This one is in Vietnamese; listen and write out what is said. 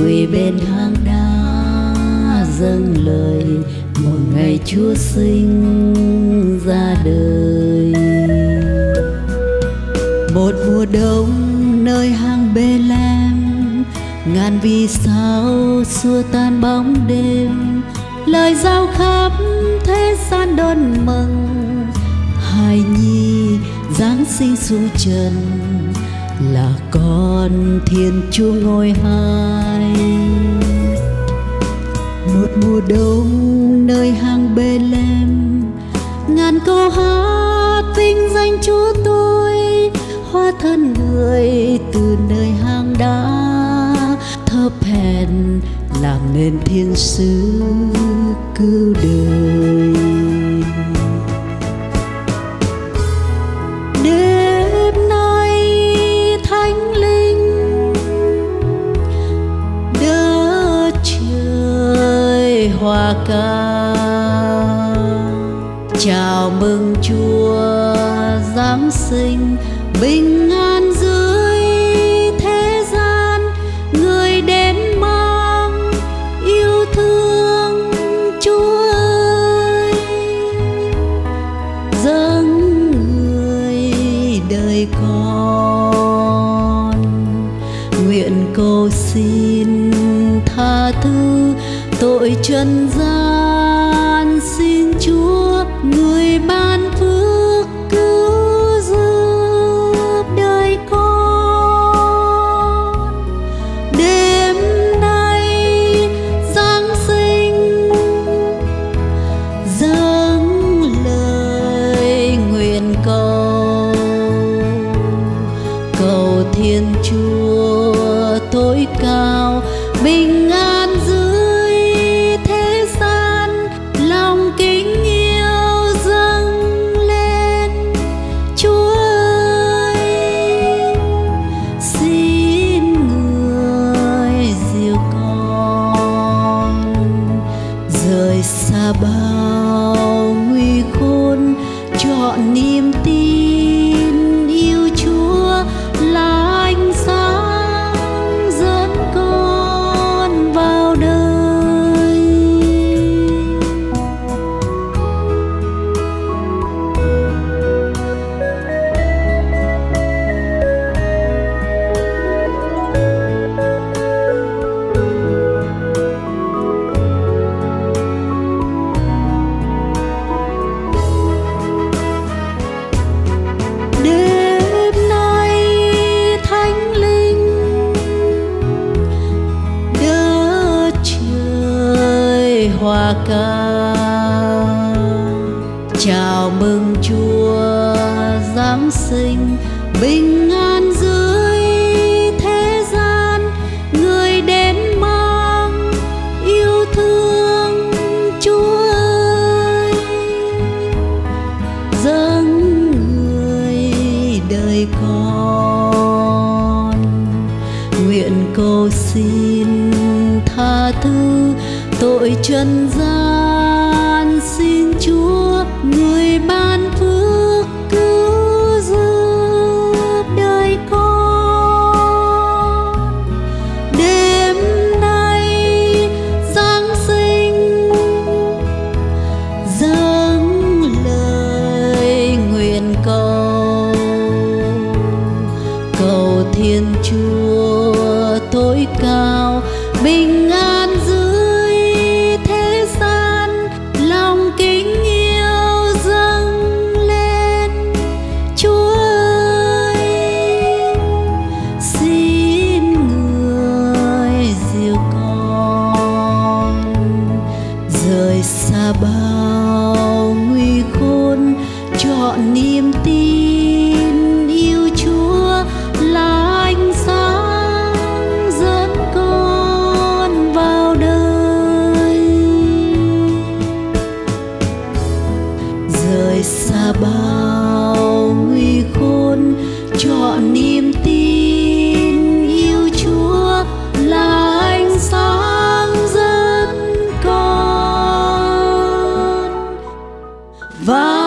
quỳ bên hang đá, dâng lời, một ngày chúa sinh ra đời. Một mùa đông nơi hang bê lem ngàn vì sao xua tan bóng đêm, lời giao khắp thế gian đón mừng. Hài nhi giáng sinh xuống trần là con thiên chúa ngôi hai. Một mùa đông nơi hang bê lem ngàn câu hát vinh danh chúa tôi. Hóa thân người từ nơi hang đá, thấp hèn làm nên thiên sứ cứu đời. Ca. Chào mừng chúa giáng sinh, bình an dưới thế gian. Người đến mang yêu thương chúa ơi. Dâng người đời con, nguyện cầu xin tha thứ tội trần gian xin chúa niềm tin. Ca. Chào mừng chúa giáng sinh, bình an dưới thế gian. Người đến mang yêu thương chúa ơi. Dâng người đời con, nguyện cầu xin tha thứ tội trần gian, xin chúa người ban phước cứu giúp đời con. Đêm nay giáng sinh, dâng lời nguyện cầu. Cầu thiên chúa tối cao bình rời xa bao nguy khốn chọn niềm tin yêu chúa. Bye.